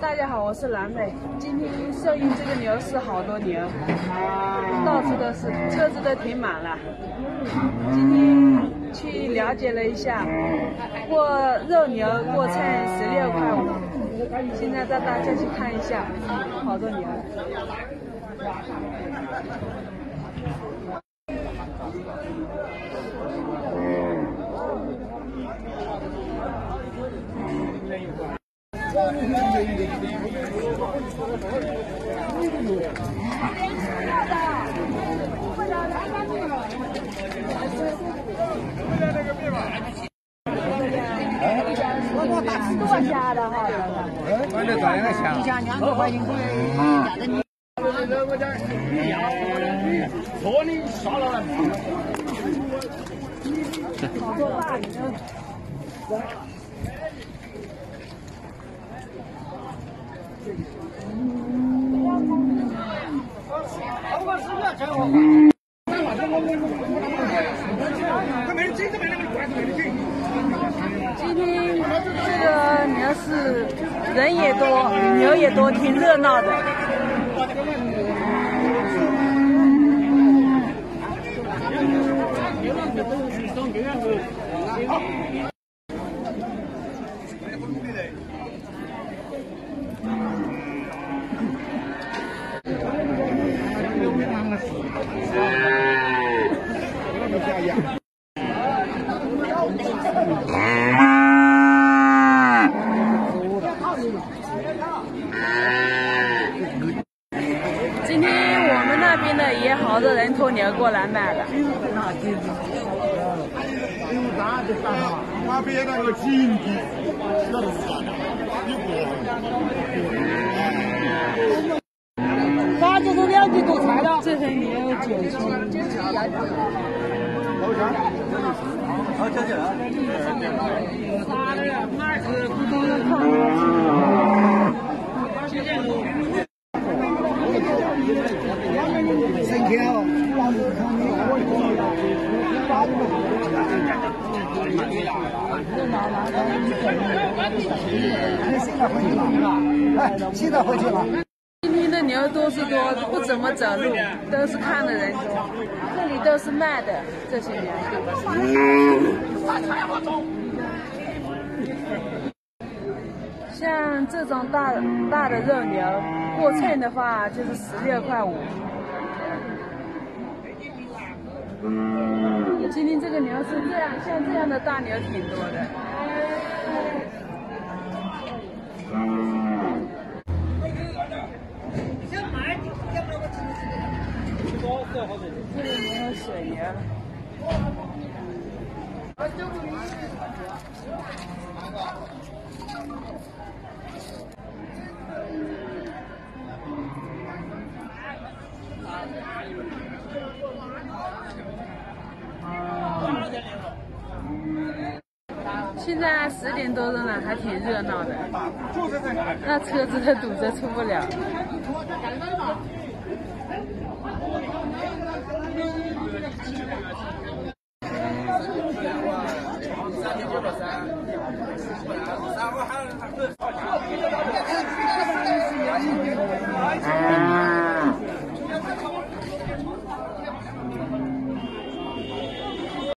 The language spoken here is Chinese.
大家好，我是蓝美。今天顺义这个牛市好多牛，到处都是，车子都停满了。今天去了解了一下，过肉牛过秤十六块五。现在带大家去看一下，好多牛。多下的哈，反正照样下。一下两个块钱可以压着你。错的杀了来。好多大今天这个你要是人也多，牛也多，挺热闹的。今天我们那边的也好多人偷牛过来卖了。是两斤多菜了。这头牛九斤。好，姐姐。啥的呀？哪是普通人看？谢谢。你。生气了。现在回去了。牛多是多，不怎么走路，都是看的人多。这里都是卖的这些牛。像这种大大的肉牛，过秤的话就是十六块五。今天这个牛是这样，像这样的大牛挺多的。这里没有水牛。现在十点多钟了，还挺热闹的。那车子都堵着出不了。嗯，四两万，然后三千九百三，四两万，然后还，哦，这这个这个这个时代的时代是年轻，年轻。